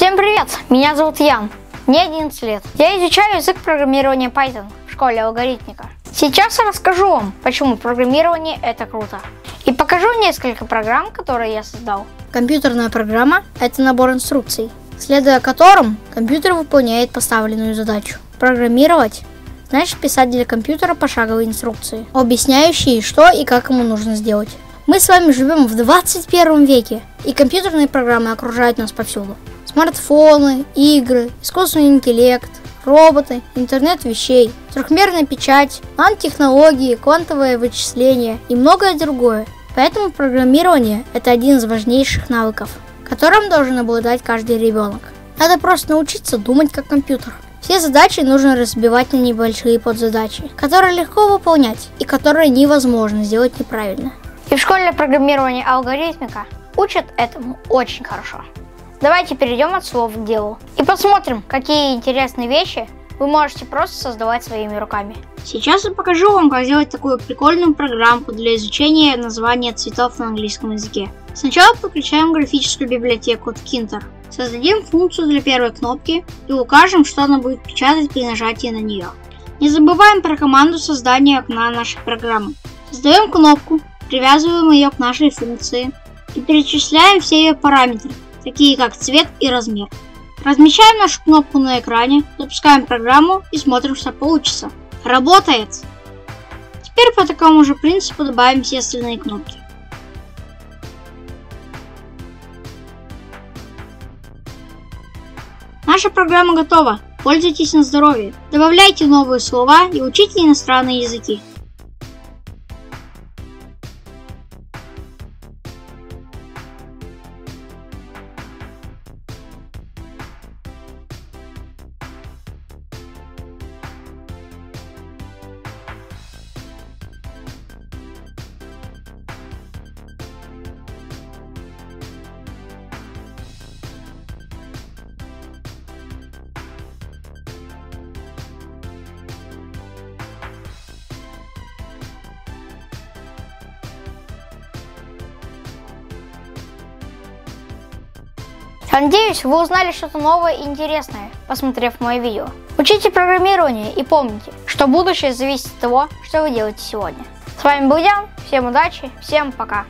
Всем привет! Меня зовут Ян. Мне 11 лет. Я изучаю язык программирования Python в школе алгоритмика. Сейчас я расскажу вам, почему программирование это круто. И покажу несколько программ, которые я создал. Компьютерная программа – это набор инструкций, следуя которым компьютер выполняет поставленную задачу. Программировать значит писать для компьютера пошаговые инструкции, объясняющие, что и как ему нужно сделать. Мы с вами живем в 21 веке, и компьютерные программы окружают нас повсюду. Смартфоны, игры, искусственный интеллект, роботы, интернет вещей, трехмерная печать, нанотехнологии, квантовое вычисление и многое другое. Поэтому программирование – это один из важнейших навыков, которым должен обладать каждый ребенок. Надо просто научиться думать как компьютер. Все задачи нужно разбивать на небольшие подзадачи, которые легко выполнять и которые невозможно сделать неправильно. И в школе программирования алгоритмика учат этому очень хорошо. Давайте перейдем от слов к делу и посмотрим, какие интересные вещи вы можете просто создавать своими руками. Сейчас я покажу вам, как сделать такую прикольную программку для изучения названия цветов на английском языке. Сначала подключаем графическую библиотеку Tkinter. Создадим функцию для первой кнопки и укажем, что она будет печатать при нажатии на нее. Не забываем про команду создания окна нашей программы. Создаем кнопку, привязываем ее к нашей функции и перечисляем все ее параметры, такие как цвет и размер. Размещаем нашу кнопку на экране, запускаем программу и смотрим, что получится. Работает! Теперь по такому же принципу добавим все остальные кнопки. Наша программа готова. Пользуйтесь на здоровье. Добавляйте новые слова и учите иностранные языки. Надеюсь, вы узнали что-то новое и интересное, посмотрев мое видео. Учите программирование и помните, что будущее зависит от того, что вы делаете сегодня. С вами был Ян, всем удачи, всем пока.